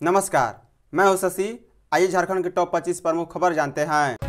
नमस्कार मैं हूँ शशि। आइए झारखंड के टॉप 25 प्रमुख खबर जानते हैं।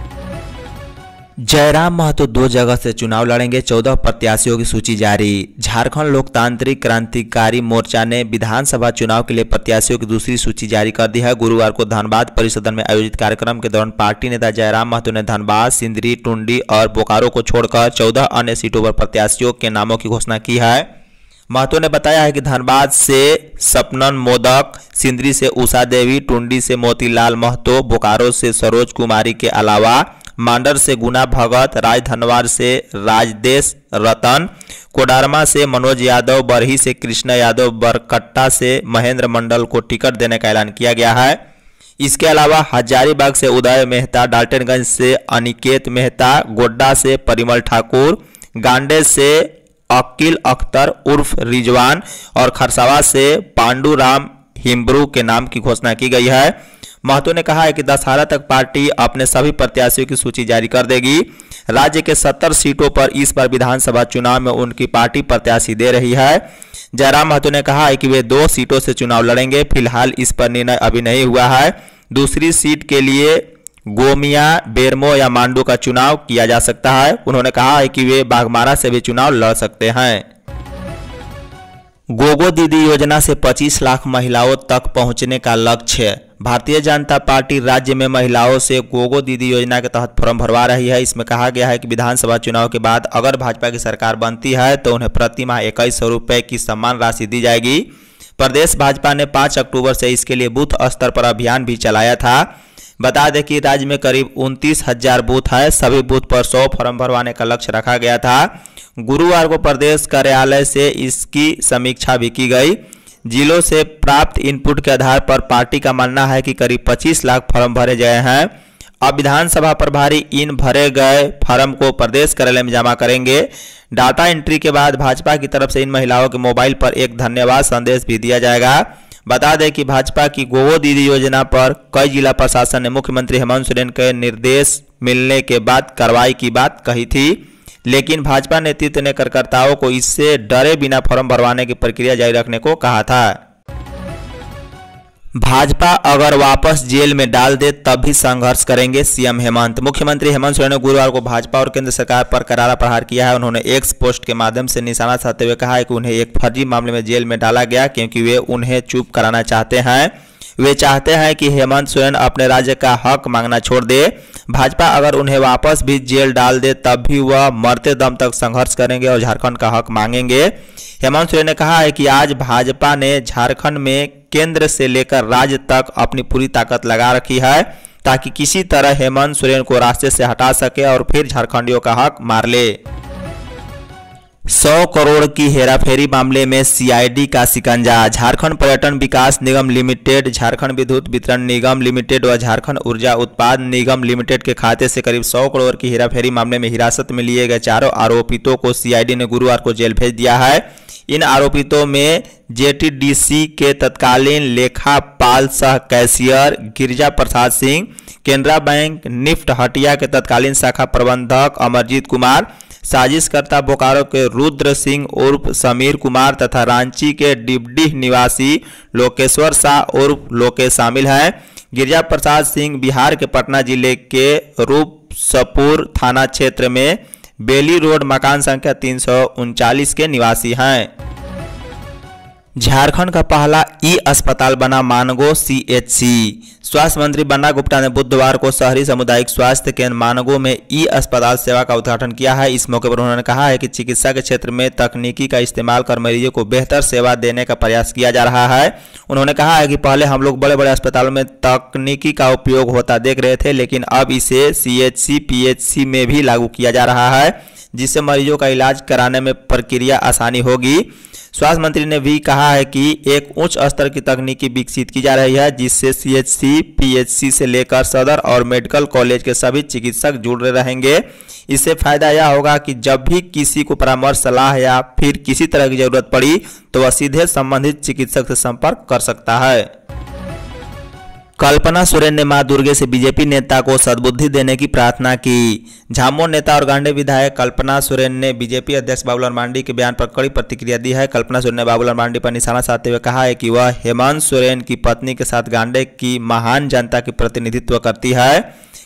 जयराम महतो दो जगह से चुनाव लड़ेंगे। चौदह प्रत्याशियों की सूची जारी। झारखंड लोकतांत्रिक क्रांतिकारी मोर्चा ने विधानसभा चुनाव के लिए प्रत्याशियों की दूसरी सूची जारी कर दी है। गुरुवार को धनबाद परिसदन में आयोजित कार्यक्रम के दौरान पार्टी नेता जयराम महतो ने धनबाद, सिंदरी, टुंडी और बोकारो को छोड़कर चौदह अन्य सीटों पर प्रत्याशियों के नामों की घोषणा की है। महतो ने बताया है कि धनबाद से सपनन मोदक, सिंदरी से उषा देवी, टुंडी से मोतीलाल महतो, बोकारो से सरोज कुमारी के अलावा मांडर से गुना भगत राजधनवार से राजदेश रतन, कोडारमा से मनोज यादव, बरही से कृष्ण यादव, बरकट्टा से महेंद्र मंडल को टिकट देने का ऐलान किया गया है। इसके अलावा हजारीबाग से उदय मेहता, डाल्टनगंज से अनिकेत मेहता, गोड्डा से परिमल ठाकुर, गांडे से अकील अख्तर उर्फ़ रिजवान और खरसावा से पांडुराम हिम्ब्रू के नाम की घोषणा की गई है। महतो ने कहा है कि दशहरा तक पार्टी अपने सभी प्रत्याशियों की सूची जारी कर देगी। राज्य के 70 सीटों पर इस बार विधानसभा चुनाव में उनकी पार्टी प्रत्याशी दे रही है। जयराम महतो ने कहा है कि वे दो सीटों से चुनाव लड़ेंगे। फ़िलहाल इस पर निर्णय अभी नहीं हुआ है। दूसरी सीट के लिए गोमिया, बेरमो या मांडू का चुनाव किया जा सकता है। उन्होंने कहा है कि वे बाघमारा से भी चुनाव लड़ सकते हैं। गोगो दीदी योजना से 25 लाख महिलाओं तक पहुँचने का लक्ष्य। भारतीय जनता पार्टी राज्य में महिलाओं से गोगो दीदी योजना के तहत फॉर्म भरवा रही है। इसमें कहा गया है कि विधानसभा चुनाव के बाद अगर भाजपा की सरकार बनती है तो उन्हें प्रति माह इक्कीस सौ रुपये की सम्मान राशि दी जाएगी। प्रदेश भाजपा ने 5 अक्टूबर से इसके लिए बूथ स्तर पर अभियान भी चलाया था। बता दें कि राज्य में करीब उनतीस हज़ार बूथ है। सभी बूथ पर सौ फॉर्म भरवाने का लक्ष्य रखा गया था। गुरुवार को प्रदेश कार्यालय से इसकी समीक्षा भी की गई। जिलों से प्राप्त इनपुट के आधार पर पार्टी का मानना है कि करीब 25 लाख फॉर्म भरे गए हैं। अब विधानसभा प्रभारी इन भरे गए फॉर्म को प्रदेश कार्यालय में जमा करेंगे। डाटा एंट्री के बाद भाजपा की तरफ़ से इन महिलाओं के मोबाइल पर एक धन्यवाद संदेश भी दिया जाएगा। बता दें कि भाजपा की गोवो दीदी योजना पर कई जिला प्रशासन ने मुख्यमंत्री हेमंत सोरेन के निर्देश मिलने के बाद कार्रवाई की बात कही थी। लेकिन भाजपा नेतृत्व ने कार्यकर्ताओं को इससे डरे बिना फॉर्म भरवाने की प्रक्रिया जारी रखने को कहा था। भाजपा अगर वापस जेल में डाल दे, तब भी संघर्ष करेंगे, सीएम हेमंत। मुख्यमंत्री हेमंत सोरेन ने गुरुवार को भाजपा और केंद्र सरकार पर करारा प्रहार किया है। उन्होंने एक्स पोस्ट के माध्यम से निशाना साधते हुए कहा है कि उन्हें एक फर्जी मामले में जेल में डाला गया, क्योंकि वे उन्हें चुप कराना चाहते हैं। वे चाहते हैं कि हेमंत सोरेन अपने राज्य का हक मांगना छोड़ दे। भाजपा अगर उन्हें वापस भी जेल डाल दे, तब भी वह मरते दम तक संघर्ष करेंगे और झारखंड का हक मांगेंगे। हेमंत सोरेन ने कहा है कि आज भाजपा ने झारखंड में केंद्र से लेकर राज्य तक अपनी पूरी ताकत लगा रखी है, ताकि किसी तरह हेमंत सोरेन को रास्ते से हटा सके और फिर झारखंडियों का हक मार ले। सौ करोड़ की हेराफेरी मामले में सीआईडी का शिकंजा। झारखंड पर्यटन विकास निगम लिमिटेड, झारखंड विद्युत वितरण निगम लिमिटेड व झारखंड ऊर्जा उत्पाद निगम लिमिटेड के खाते से करीब 100 करोड़ की हेराफेरी मामले में हिरासत में लिए गए चारों आरोपितों को सीआईडी ने गुरुवार को जेल भेज दिया है। इन आरोपितों में जेटीडीसी के तत्कालीन लेखापाल सह cashier Girja Prasad Singh, Canara bank, NIFT Hatia के तत्कालीन शाखा प्रबंधक अमरजीत कुमार साजिशकर्ता बोकारो के रुद्र सिंह उर्फ़ समीर कुमार तथा रांची के डिबडीह निवासी लोकेश्वर शाह उर्फ़ लोकेश शामिल हैं। गिरजा प्रसाद सिंह बिहार के पटना ज़िले के रूपसपुर थाना क्षेत्र में बेली रोड मकान संख्या तीन के निवासी हैं। झारखंड का पहला ई अस्पताल बना मानगो सीएचसी स्वास्थ्य मंत्री बन्ना गुप्ता ने बुधवार को शहरी सामुदायिक स्वास्थ्य केंद्र मानगो में ई अस्पताल सेवा का उद्घाटन किया है। इस मौके पर उन्होंने कहा है कि चिकित्सा के क्षेत्र में तकनीकी का इस्तेमाल कर मरीजों को बेहतर सेवा देने का प्रयास किया जा रहा है। उन्होंने कहा है कि पहले हम लोग बड़े बड़े अस्पतालों में तकनीकी का उपयोग होता देख रहे थे, लेकिन अब इसे सी पीएचसी में भी लागू किया जा रहा है, जिससे मरीजों का इलाज कराने में प्रक्रिया आसानी होगी। स्वास्थ्य मंत्री ने भी कहा है कि एक उच्च स्तर की तकनीकी विकसित की जा रही है, जिससे सीएचसी पीएचसी से लेकर सदर और मेडिकल कॉलेज के सभी चिकित्सक जुड़े रहेंगे। इससे फ़ायदा यह होगा कि जब भी किसी को परामर्श, सलाह या फिर किसी तरह की ज़रूरत पड़ी तो वह सीधे संबंधित चिकित्सक से संपर्क कर सकता है। कल्पना सोरेन ने माँ दुर्गे से बीजेपी नेता को सद्बुद्धि देने की प्रार्थना की। झामुमो नेता और गांडे विधायक कल्पना सोरेन ने बीजेपी अध्यक्ष बाबूलाल मांडी के बयान पर कड़ी प्रतिक्रिया दी है। कल्पना सोरेन ने बाबूलाल मांडी पर निशाना साधते हुए कहा है कि वह हेमंत सोरेन की पत्नी के साथ गांडे की महान जनता की प्रतिनिधित्व करती है।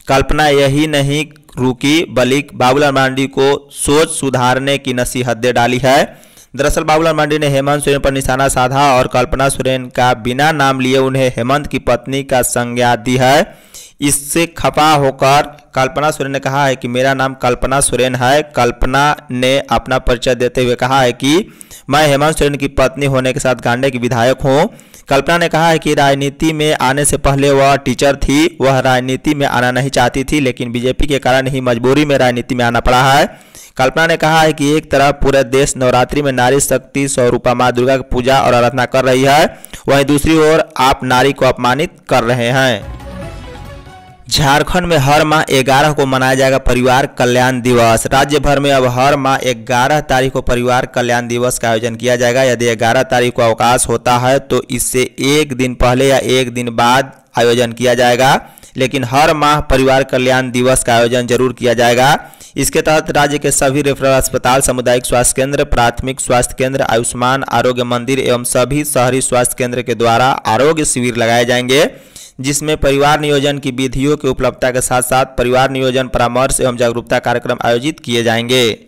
कल्पना यही नहीं, रुकी, बल्कि बाबूलाल मांडी को सोच सुधारने की नसीहत दे डाली है। दरअसल बाबूलाल मांडी ने हेमंत सोरेन पर निशाना साधा और कल्पना सोरेन का बिना नाम लिए उन्हें हेमंत की पत्नी का संज्ञा दी है। इससे खफा होकर कल्पना सोरेन ने कहा है कि मेरा नाम कल्पना सोरेन है। कल्पना ने अपना परिचय देते हुए कहा है कि मैं हेमंत सोरेन की पत्नी होने के साथ गांडे की विधायक हूँ। कल्पना ने कहा है कि राजनीति में आने से पहले वह टीचर थी। वह राजनीति में आना नहीं चाहती थी, लेकिन बीजेपी के कारण ही मजबूरी में राजनीति में आना पड़ा है। कल्पना ने कहा है कि एक तरफ़ पूरे देश नवरात्रि में नारी शक्ति स्वरूपा माँ दुर्गा की पूजा और आराधना कर रही है। वहीं दूसरी ओर आप नारी को अपमानित कर रहे हैं। झारखंड में हर माह 11 को मनाया जाएगा परिवार कल्याण दिवस। राज्य भर में अब हर माह 11 तारीख को परिवार कल्याण दिवस का आयोजन किया जाएगा। यदि 11 तारीख को अवकाश होता है तो इससे एक दिन पहले या एक दिन बाद आयोजन किया जाएगा। लेकिन हर माह परिवार कल्याण दिवस का आयोजन ज़रूर किया जाएगा। इसके तहत राज्य के सभी रेफरल अस्पताल, सामुदायिक स्वास्थ्य केंद्र, प्राथमिक स्वास्थ्य केंद्र, आयुष्मान, आरोग्य मंदिर एवं सभी शहरी स्वास्थ्य केंद्र के द्वारा आरोग्य शिविर लगाए जाएँगे। जिसमें परिवार नियोजन की विधियों की उपलब्धता के साथ साथ परिवार नियोजन, परामर्श एवं जागरूकता कार्यक्रम आयोजित किए जाएँगे।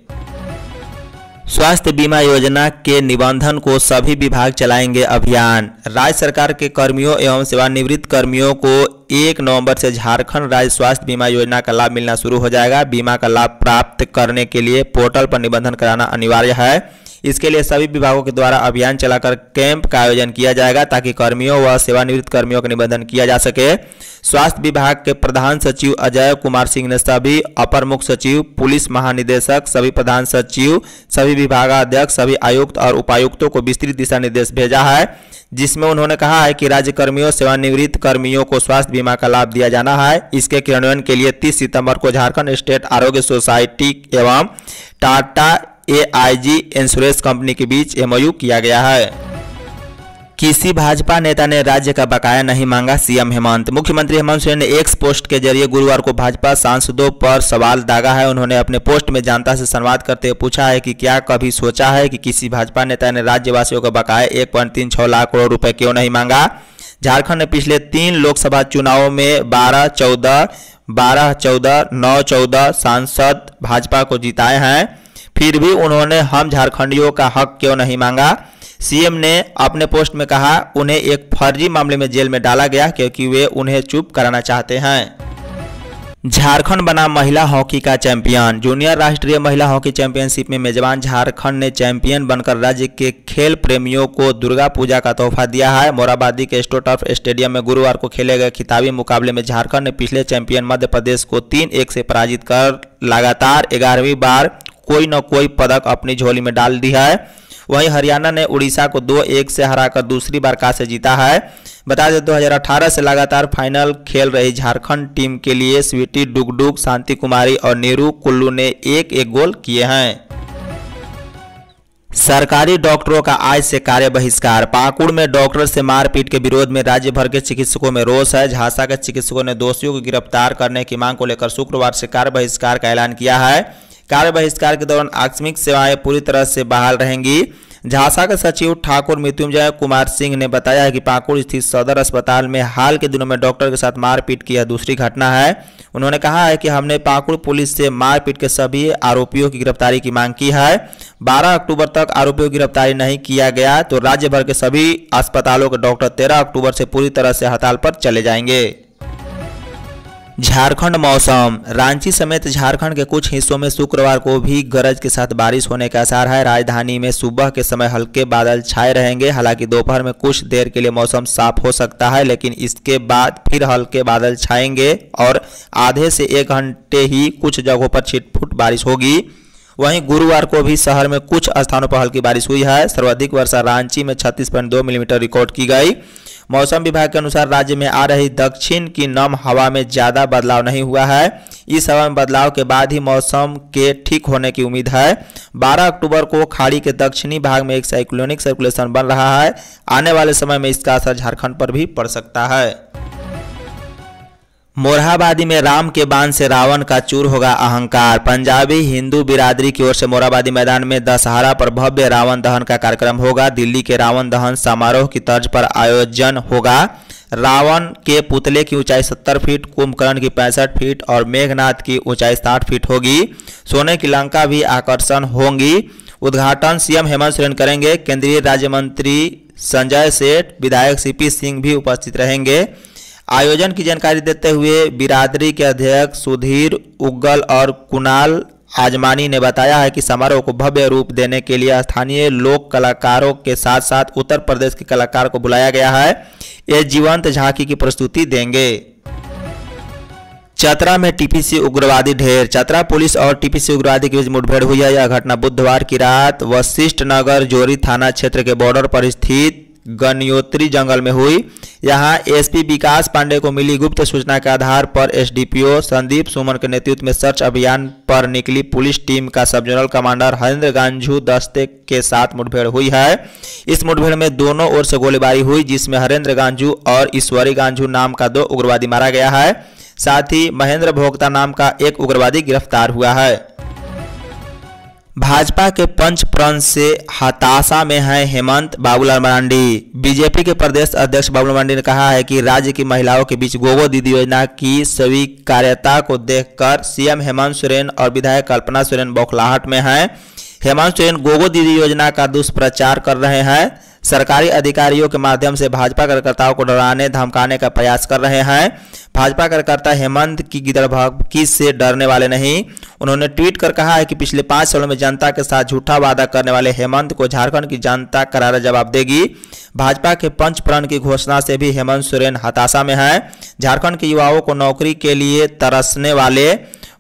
स्वास्थ्य बीमा योजना के निबंधन को सभी विभाग चलाएँगे अभियान। राज्य सरकार के कर्मियों एवं सेवानिवृत्त कर्मियों को एक नवंबर से झारखंड राज्य स्वास्थ्य बीमा योजना का लाभ मिलना शुरू हो जाएगा। बीमा का लाभ प्राप्त करने के लिए पोर्टल पर निबंधन कराना अनिवार्य है। इसके लिए सभी विभागों के द्वारा अभियान चलाकर कैंप का आयोजन किया जाएगा ताकि कर्मियों व सेवानिवृत्त कर्मियों का निबंधन किया जा सके। स्वास्थ्य विभाग के प्रधान सचिव अजय कुमार सिंह ने सभी अपर मुख्य सचिव, पुलिस महानिदेशक, सभी प्रधान सचिव, सभी विभागाध्यक्ष, सभी आयुक्त और उपायुक्तों को विस्तृत दिशा निर्देश भेजा है, जिसमें उन्होंने कहा है कि राज्य कर्मियों सेवानिवृत्त कर्मियों को स्वास्थ्य बीमा का लाभ दिया जाना है। इसके क्रियान्वयन के लिए 30 सितंबर को झारखंड स्टेट आरोग्य सोसाइटी एवं टाटा एआईजी इंश्योरेंस कंपनी के बीच एमओयू किया गया है। किसी भाजपा नेता ने राज्य का बकाया नहीं मांगा, सीएम हेमंत। मुख्यमंत्री हेमंत सोरेन ने एक्स पोस्ट के ज़रिए गुरुवार को भाजपा सांसदों पर सवाल दागा है। उन्होंने अपने पोस्ट में जनता से संवाद करते हुए पूछा है कि क्या कभी सोचा है कि किसी भाजपा नेता ने राज्यवासियों का बकाया एक पॉइंट तीन छह लाख करोड़ रुपए क्यों नहीं मांगा? झारखंड ने पिछले तीन लोकसभा चुनावों में बारह चौदह बारह चौदह, नौ चौदह सांसद भाजपा को जिताए हैं। फिर भी उन्होंने, हम झारखंडियों का हक क्यों नहीं मांगा? सीएम ने अपने पोस्ट में कहा, उन्हें एक फर्जी मामले में जेल में डाला गया क्योंकि वे उन्हें चुप कराना चाहते हैं। झारखंड बना महिला हॉकी का चैंपियन। जूनियर राष्ट्रीय महिला हॉकी चैंपियनशिप में मेजबान झारखंड ने चैंपियन बनकर राज्य के खेल प्रेमियों को दुर्गा पूजा का तोहफा दिया है। मोराबादी के स्टोटर्फ स्टेडियम में गुरुवार को खेले गए खिताबी मुकाबले में झारखंड ने पिछले चैंपियन मध्य प्रदेश को तीन एक से पराजित कर लगातार ग्यारहवीं बार कोई न कोई पदक अपनी झोली में डाल दिया है। वहीं हरियाणा ने उड़ीसा को दो एक से हराकर दूसरी बार कासे जीता है। बता दें 2018 से लगातार फाइनल खेल रही झारखंड टीम के लिए स्वीटी, डुगडुग शांति कुमारी और नीरू कुल्लू ने एक एक गोल किए हैं। सरकारी डॉक्टरों का आज से कार्य बहिष्कार। पाकुड़ में डॉक्टर से मारपीट के विरोध में राज्य भर के चिकित्सकों में रोष है। झांसा के चिकित्सकों ने दोषियों को गिरफ़्तार करने की मांग को लेकर शुक्रवार से कार्य बहिष्कार का ऐलान किया है। कार्य बहिष्कार के दौरान आकस्मिक सेवाएँ पूरी तरह से बहाल रहेंगी। झांसा के सचिव ठाकुर मृत्युंजय कुमार सिंह ने बताया कि पाकुड़ स्थित सदर अस्पताल में हाल के दिनों में डॉक्टर के साथ मारपीट की यह दूसरी घटना है। उन्होंने कहा है कि हमने पाकुड़ पुलिस से मारपीट के सभी आरोपियों की गिरफ्तारी की मांग की है। 12 अक्टूबर तक आरोपियों की गिरफ्तारी नहीं किया गया तो राज्य भर के सभी अस्पतालों के डॉक्टर 13 अक्टूबर से पूरी तरह से हड़ताल पर चले जाएँगे। झारखंड मौसम। रांची समेत झारखंड के कुछ हिस्सों में शुक्रवार को भी गरज के साथ बारिश होने के आसार है। राजधानी में सुबह के समय हल्के बादल छाए रहेंगे। हालाँकि दोपहर में कुछ देर के लिए मौसम साफ़ हो सकता है, लेकिन इसके बाद फिर हल्के बादल छाएँगे और आधे से एक घंटे ही कुछ जगहों पर छिटफुट बारिश होगी। वहीं गुरुवार को भी शहर में कुछ स्थानों पर हल्की बारिश हुई है। सर्वाधिक वर्षा रांची में 36.2 मिलीमीटर रिकॉर्ड की गई। मौसम विभाग के अनुसार राज्य में आ रही दक्षिण की नम हवा में ज़्यादा बदलाव नहीं हुआ है। इस हवा में बदलाव के बाद ही मौसम के ठीक होने की उम्मीद है। 12 अक्टूबर को खाड़ी के दक्षिणी भाग में एक साइक्लोनिक सर्कुलेशन बन रहा है। आने वाले समय में इसका असर झारखंड पर भी पड़ सकता है। मोरहाबादी में राम के बाँध से रावण का चूर होगा अहंकार। पंजाबी हिंदू बिरादरी की ओर से मोरहाबादी मैदान में दशहरा पर भव्य रावण दहन का कार्यक्रम होगा। दिल्ली के रावण दहन समारोह की तर्ज पर आयोजन होगा। रावण के पुतले की ऊंचाई 70 फीट, कुंभकर्ण की 65 फीट और मेघनाथ की ऊंचाई 60 फीट होगी। सोने की लंका भी आकर्षण होंगी। उद्घाटन सीएम हेमंत सोरेन करेंगे। केंद्रीय राज्य मंत्री संजय सेठ, विधायक सीपी सिंह भी उपस्थित रहेंगे। आयोजन की जानकारी देते हुए बिरादरी के अध्यक्ष सुधीर उग्गल और कुणाल आजमानी ने बताया है कि समारोह को भव्य रूप देने के लिए स्थानीय लोक कलाकारों के साथ साथ उत्तर प्रदेश के कलाकार को बुलाया गया है। ये जीवंत झांकी की प्रस्तुति देंगे। चतरा में टीपीसी उग्रवादी ढेर, चतरा पुलिस और टीपीसी उग्रवादी के बीच मुठभेड़ हुई है। यह घटना बुधवार की रात वशिष्ठ नगर जोरी थाना क्षेत्र के बॉर्डर पर स्थित गन्योत्री जंगल में हुई। यहाँ एसपी विकास पांडे को मिली गुप्त सूचना के आधार पर एसडीपीओ संदीप सुमन के नेतृत्व में सर्च अभियान पर निकली पुलिस टीम का सब जोनल कमांडर हरेंद्र गांझू दस्ते के साथ मुठभेड़ हुई है। इस मुठभेड़ में दोनों ओर से गोलीबारी हुई, जिसमें हरेंद्र गांझू और ईश्वरी गांझू नाम का दो उग्रवादी मारा गया है। साथ ही महेंद्र भोक्ता नाम का एक उग्रवादी गिरफ़्तार हुआ है। भाजपा के पंच प्रण से हताशा में है हेमंत बाबूलाल मरांडी। बीजेपी के प्रदेश अध्यक्ष बाबूलाल मरांडी ने कहा है कि राज्य की महिलाओं के बीच गोगो दीदी योजना की स्वीकार्यता को देखकर सीएम हेमंत सोरेन और विधायक कल्पना सोरेन बौखलाहट में हैं। हेमंत सोरेन गोगो दीदी योजना का दुष्प्रचार कर रहे हैं। सरकारी अधिकारियों के माध्यम से भाजपा कार्यकर्ताओं को डराने, धमकाने का प्रयास कर रहे हैं। भाजपा कार्यकर्ता हेमंत की गिदड़भकी से डरने वाले नहीं। उन्होंने ट्वीट कर कहा है कि पिछले पाँच सालों में जनता के साथ झूठा वादा करने वाले हेमंत को झारखंड की जनता करारा जवाब देगी। भाजपा के पंच प्रण की घोषणा से भी हेमंत सोरेन हताशा में है। झारखंड के युवाओं को नौकरी के लिए तरसने वाले,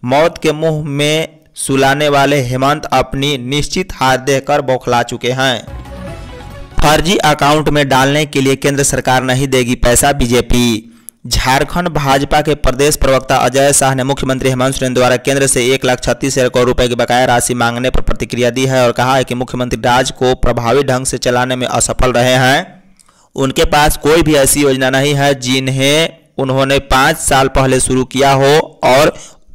मौत के मुँह में सुलाने वाले हेमंत अपनी निश्चित हार देकर बौखला चुके हैं। फर्जी अकाउंट में डालने के लिए केंद्र सरकार नहीं देगी पैसा, बीजेपी। झारखंड भाजपा के प्रदेश प्रवक्ता अजय शाह ने मुख्यमंत्री हेमंत सोरेन द्वारा केंद्र से एक लाख छत्तीस हज़ार करोड़ रुपए की बकाया राशि मांगने पर प्रतिक्रिया दी है और कहा है कि मुख्यमंत्री राज्य को प्रभावी ढंग से चलाने में असफल रहे हैं। उनके पास कोई भी ऐसी योजना नहीं है जिन्हें उन्होंने पाँच साल पहले शुरू किया हो और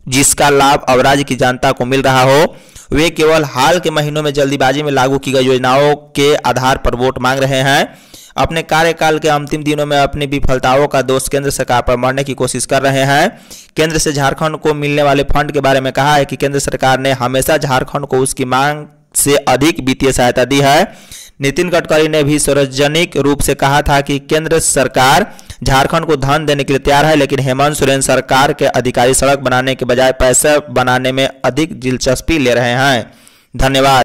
जिसका लाभ अब राज्य की जनता को मिल रहा हो। वे केवल हाल के महीनों में जल्दीबाजी में लागू की गई योजनाओं के आधार पर वोट मांग रहे हैं। अपने कार्यकाल के अंतिम दिनों में अपनी विफलताओं का दोष केंद्र सरकार पर मरने की कोशिश कर रहे हैं। केंद्र से झारखंड को मिलने वाले फंड के बारे में कहा है कि केंद्र सरकार ने हमेशा झारखंड को उसकी मांग से अधिक वित्तीय सहायता दी है। नितिन गडकरी ने भी सार्वजनिक रूप से कहा था कि केंद्र सरकार झारखंड को धन देने के लिए तैयार है, लेकिन हेमंत सोरेन सरकार के अधिकारी सड़क बनाने के बजाय पैसे बनाने में अधिक दिलचस्पी ले रहे हैं। धन्यवाद।